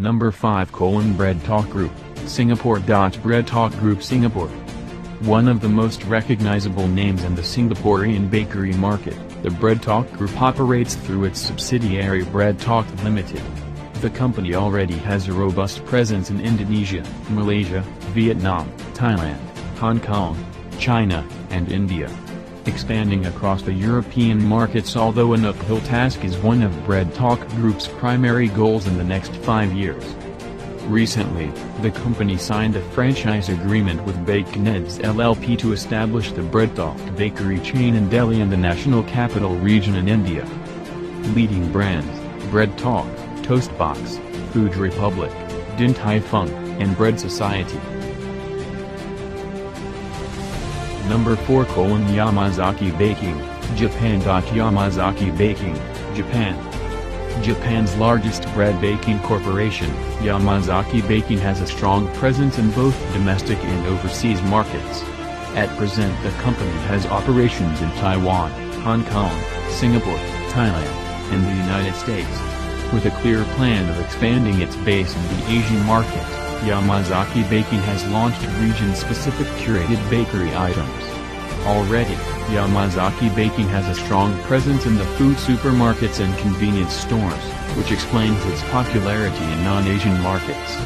Number 5 colon Bread Talk Group, Singapore. Bread Talk Group Singapore. One of the most recognizable names in the Singaporean bakery market, the Bread Talk Group operates through its subsidiary Bread Talk Limited. The company already has a robust presence in Indonesia, Malaysia, Vietnam, Thailand, Hong Kong, China, and India. Expanding across the European markets although an uphill task is one of Bread Talk Group's primary goals in the next five years. Recently, the company signed a franchise agreement with Bakeneds LLP to establish the Bread Talk bakery chain in Delhi and the national capital region in India. Leading brands, Bread Talk, Toastbox, Food Republic, Din Tai Fung, and Bread Society. Number 4 colon Yamazaki Baking, Japan. Yamazaki Baking, Japan. Japan's largest bread baking corporation, Yamazaki Baking has a strong presence in both domestic and overseas markets. At present the company has operations in Taiwan, Hong Kong, Singapore, Thailand, and the United States. With a clear plan of expanding its base in the Asian market, Yamazaki Baking has launched region-specific curated bakery items. Already, Yamazaki Baking has a strong presence in the food supermarkets and convenience stores, which explains its popularity in non-Asian markets.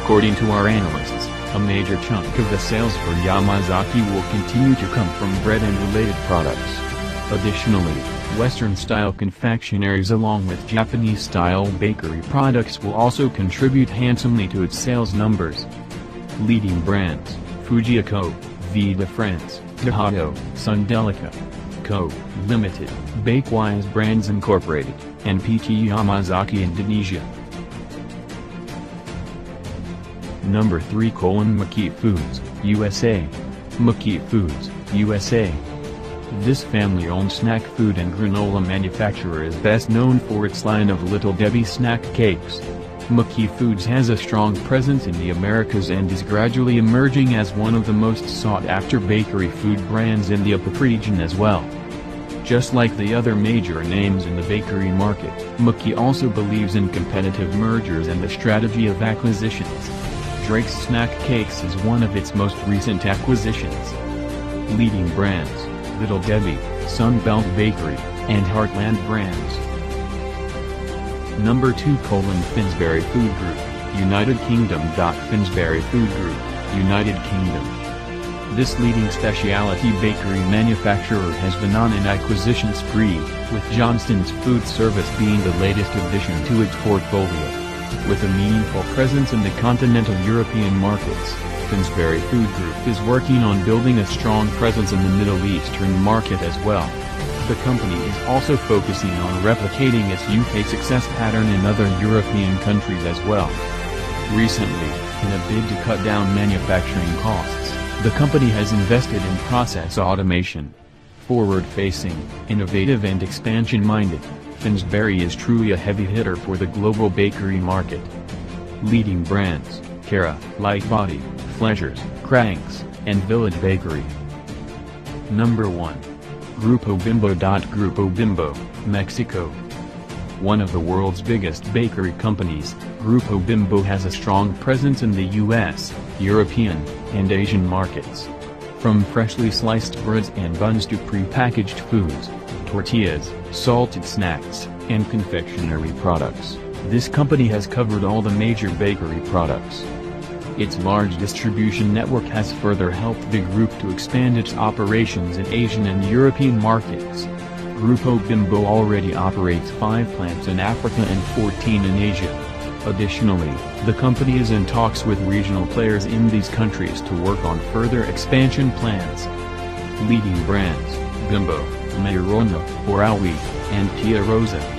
According to our analysts, a major chunk of the sales for Yamazaki will continue to come from bread and related products. Additionally, Western-style confectionaries along with Japanese-style bakery products will also contribute handsomely to its sales numbers. Leading brands, Fujiako, Vie de France, Daihatsu, Sundelica, Co., Limited, Bakewise Brands Incorporated, and PT Yamazaki Indonesia. Number 3 colon McKee Foods, USA. McKee Foods, USA. This family-owned snack food and granola manufacturer is best known for its line of Little Debbie snack cakes. McKee Foods has a strong presence in the Americas and is gradually emerging as one of the most sought-after bakery food brands in the APAC region as well. Just like the other major names in the bakery market, McKee also believes in competitive mergers and the strategy of acquisitions. Drake's Snack Cakes is one of its most recent acquisitions. Leading brands, Little Debbie, Sunbelt Bakery, and Heartland Brands. Number 2 colon Finsbury Food Group, United Kingdom. Finsbury Food Group, United Kingdom. This leading specialty bakery manufacturer has been on an acquisition spree, with Johnston's Food Service being the latest addition to its portfolio. With a meaningful presence in the continental European markets, Finsbury Food Group is working on building a strong presence in the Middle Eastern market as well. The company is also focusing on replicating its UK success pattern in other European countries as well. Recently, in a bid to cut down manufacturing costs, the company has invested in process automation. Forward-facing, innovative and expansion-minded, Finsbury is truly a heavy hitter for the global bakery market. Leading brands, Cara, Lightbody, Fletchers, Cranks, and Village Bakery. Number 1. Grupo Bimbo. Grupo Bimbo, Mexico. One of the world's biggest bakery companies, Grupo Bimbo has a strong presence in the US, European, and Asian markets. From freshly sliced breads and buns to pre-packaged foods, tortillas, salted snacks, and confectionery products, this company has covered all the major bakery products. Its large distribution network has further helped the group to expand its operations in Asian and European markets. Grupo Bimbo already operates 5 plants in Africa and 14 in Asia. Additionally, the company is in talks with regional players in these countries to work on further expansion plans. Leading brands, Bimbo, Mayorona, Oroweat, and Tia Rosa.